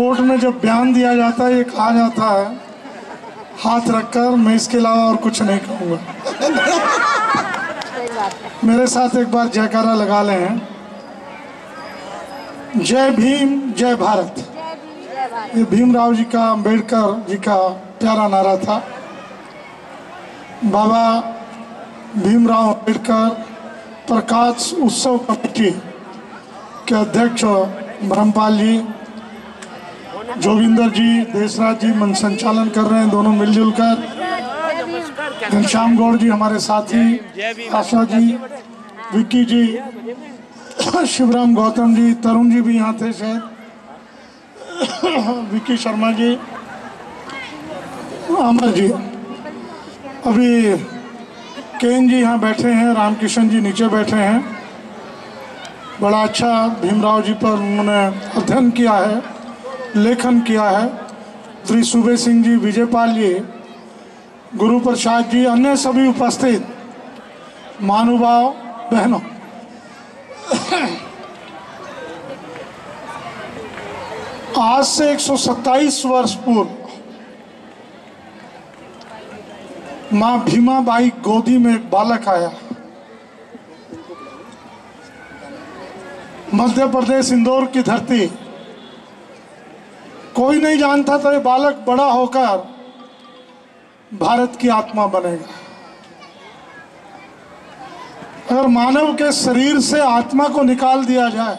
Court में जब बयान दिया जाता है, ये कहा जाता है, हाथ रखकर मैं इसके अलावा और कुछ नहीं कहूँगा। मेरे साथ एक बार जयकारा लगा लें। जय भीम, जय भारत। ये भीमराव जी का, अंबेडकर जी का प्यारा नारा था। बाबा भीमराव अंबेडकर प्रकाश उत्सव कमेटी के अध्यक्ष ब्रह्मपाल जी जोगिंदर जी देशराज जी मन संचालन कर रहे हैं दोनों मिलजुल कर घनश्याम गौड़ जी हमारे साथी आशा जी विक्की जी शिवराम गौतम जी तरुण जी भी यहाँ थे शायद। विक्की शर्मा जी अमर जी। अभी केन जी यहाँ बैठे हैं रामकिशन जी नीचे बैठे हैं। बड़ा अच्छा भीमराव जी पर उन्होंने अध्ययन किया है। लेखन किया है। श्री सुबे सिंह जी विजयपाल जी गुरु प्रसाद जी, अन्य सभी उपस्थित, महानुभाव बहनों। आज से 127 वर्ष पूर्व, माँ भीमाबाई गोदी में एक बालक आया। मध्य प्रदेश, इंदौर की धरती कोई नहीं जानता था ये बालक बड़ा होकर भारत की आत्मा बनेगा। अगर मानव के शरीर से आत्मा को निकाल दिया जाए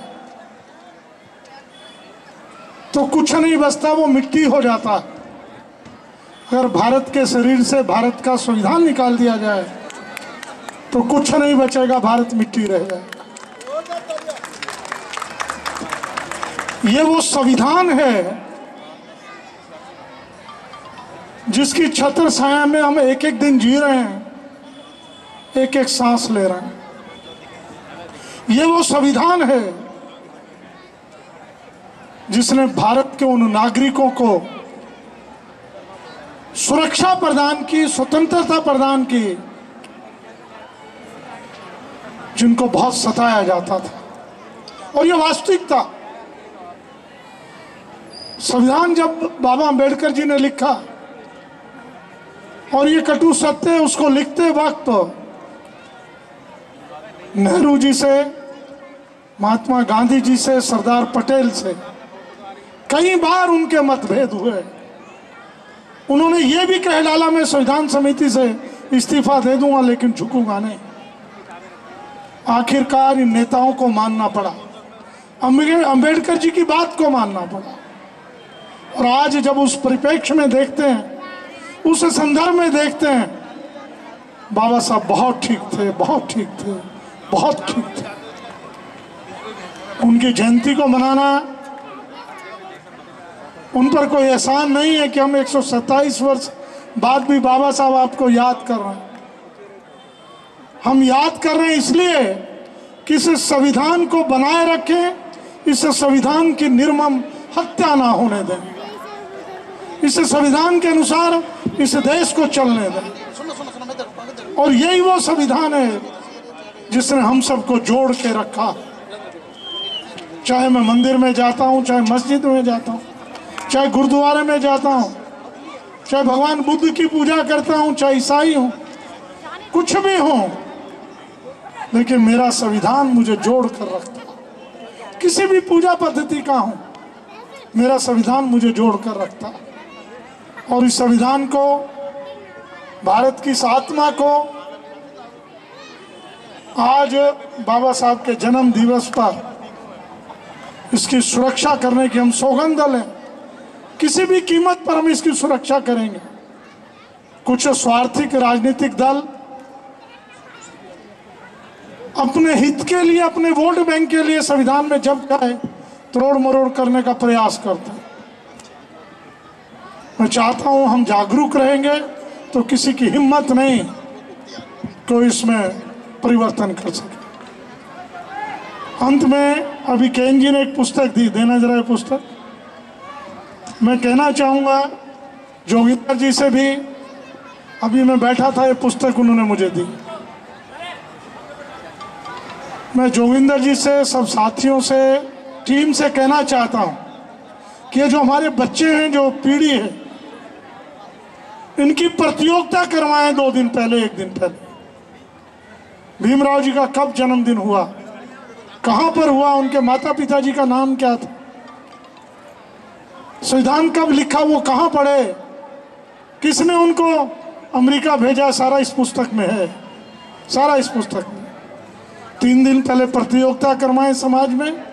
तो कुछ नहीं बचता, वो मिट्टी हो जाता। है अगर भारत के शरीर से भारत का संविधान निकाल दिया जाए तो कुछ नहीं बचेगा, भारत मिट्टी रह जाएगा ये वो संविधान है जिसकी छत्र छाया में हम एक एक दिन जी रहे हैं एक एक सांस ले रहे हैं। ये वो संविधान है जिसने भारत के उन नागरिकों को सुरक्षा प्रदान की, स्वतंत्रता प्रदान की, जिनको बहुत सताया जाता था। और ये वास्तविकता संविधान जब बाबा अंबेडकर जी ने लिखा और ये कटु सत्य उसको लिखते वक्त नेहरू जी से, महात्मा गांधी जी से, सरदार पटेल से कई बार उनके मतभेद हुए। उन्होंने ये भी कह डाला, मैं संविधान समिति से इस्तीफा दे दूँगा, लेकिन झुकूँगा नहीं। आखिरकार इन नेताओं को मानना पड़ा। अंबेडकर जी की बात को मानना पड़ा। और आज जब उस परिप्रेक्ष्य में देखते हैं उस संदर्भ में देखते हैं। बाबा साहब बहुत ठीक थे, बहुत ठीक थे, बहुत ठीक थे। उनकी जयंती को मनाना, उन पर कोई एहसान नहीं है कि हम 127 वर्ष बाद भी बाबा साहब आपको याद कर रहे हैं। हम याद कर रहे हैं इसलिए कि इस संविधान को बनाए रखें, इस संविधान की निर्मम हत्या ना होने दें। इस संविधान के अनुसार इस देश को चलने दें। और यही वो संविधान है जिसने हम सबको जोड़ के रखा। चाहे मैं मंदिर में जाता हूँ, चाहे मस्जिद में जाता हूँ, चाहे गुरुद्वारे में जाता हूँ, चाहे भगवान बुद्ध की पूजा करता हूँ, चाहे ईसाई हूँ, कुछ भी हो, लेकिन मेरा संविधान मुझे जोड़ कर रखता किसी भी पूजा पद्धति का हूँ, मेरा संविधान मुझे जोड़ कर रखता और इस संविधान को, भारत की इस आत्मा को, आज बाबा साहब के जन्म दिवस पर इसकी सुरक्षा करने की हम सौगंध लें। किसी भी कीमत पर हम इसकी सुरक्षा करेंगे। कुछ स्वार्थिक राजनीतिक दल अपने हित के लिए, अपने वोट बैंक के लिए संविधान में जब जाए तोड़ मरोड़ करने का प्रयास करते चाहता हूँ, हम जागरूक रहेंगे तो किसी की हिम्मत नहीं कोई इसमें परिवर्तन कर सके। अंत में अभी केन जी ने एक पुस्तक दी, देना जरा ये पुस्तक। मैं कहना चाहूँगा, जोगिंदर जी से भी, अभी मैं बैठा था, ये पुस्तक उन्होंने मुझे दी। मैं जोगिंदर जी से, सब साथियों से, टीम से कहना चाहता हूँ कि ये जो हमारे बच्चे हैं, जो पीढ़ी है इनकी प्रतियोगिता करवाएँ दो दिन पहले, एक दिन पहले। भीमराव जी का कब जन्मदिन हुआ? कहाँ पर हुआ? उनके माता पिता जी का नाम क्या था? संविधान कब लिखा? वो कहाँ पढ़े? किसने उनको अमेरिका भेजा? सारा इस पुस्तक में है। सारा इस पुस्तक में। तीन दिन पहले प्रतियोगिता करवाएँ समाज में।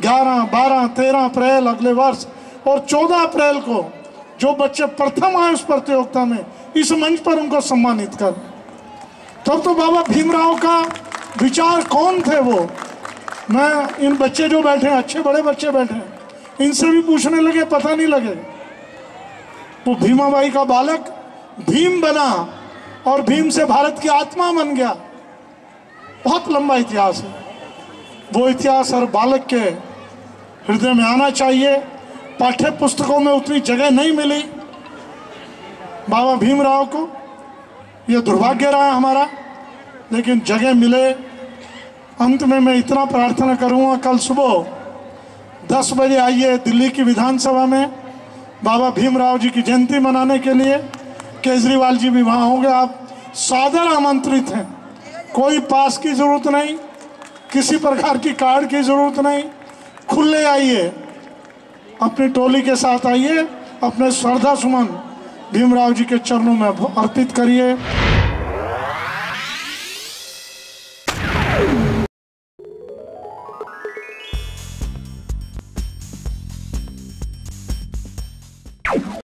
ग्यारह, बारह, तेरह अप्रैल अगले वर्ष और चौदह अप्रैल को जो बच्चे प्रथम आए उस प्रतियोगिता में, इस मंच पर उनको सम्मानित कर। तब तो बाबा भीमराव का विचार कौन थे वो? मैं इन बच्चे जो बैठे हैं, अच्छे बड़े बच्चे बैठे हैं, इनसे भी पूछने लगे, पता नहीं लगे। वो भीमाबाई का बालक भीम बना और भीम से भारत की आत्मा बन गया। बहुत लंबा इतिहास है। वो इतिहास हर बालक के हृदय में आना चाहिए। पाठ्य पुस्तकों में उतनी जगह नहीं मिली। बाबा भीमराव को। यह दुर्भाग्य रहा हमारा, लेकिन जगह मिले। अंत में मैं इतना प्रार्थना करूँगा, कल सुबह दस बजे आइए दिल्ली की विधानसभा में बाबा भीमराव जी की जयंती मनाने के लिए। केजरीवाल जी भी वहाँ होंगे, आप सादर आमंत्रित हैं। कोई पास की ज़रूरत नहीं, किसी प्रकार की कार्ड की ज़रूरत नहीं। खुले आइए। अपनी टोली के साथ आइए, अपने श्रद्धा सुमन भीमराव जी के चरणों में अर्पित करिए।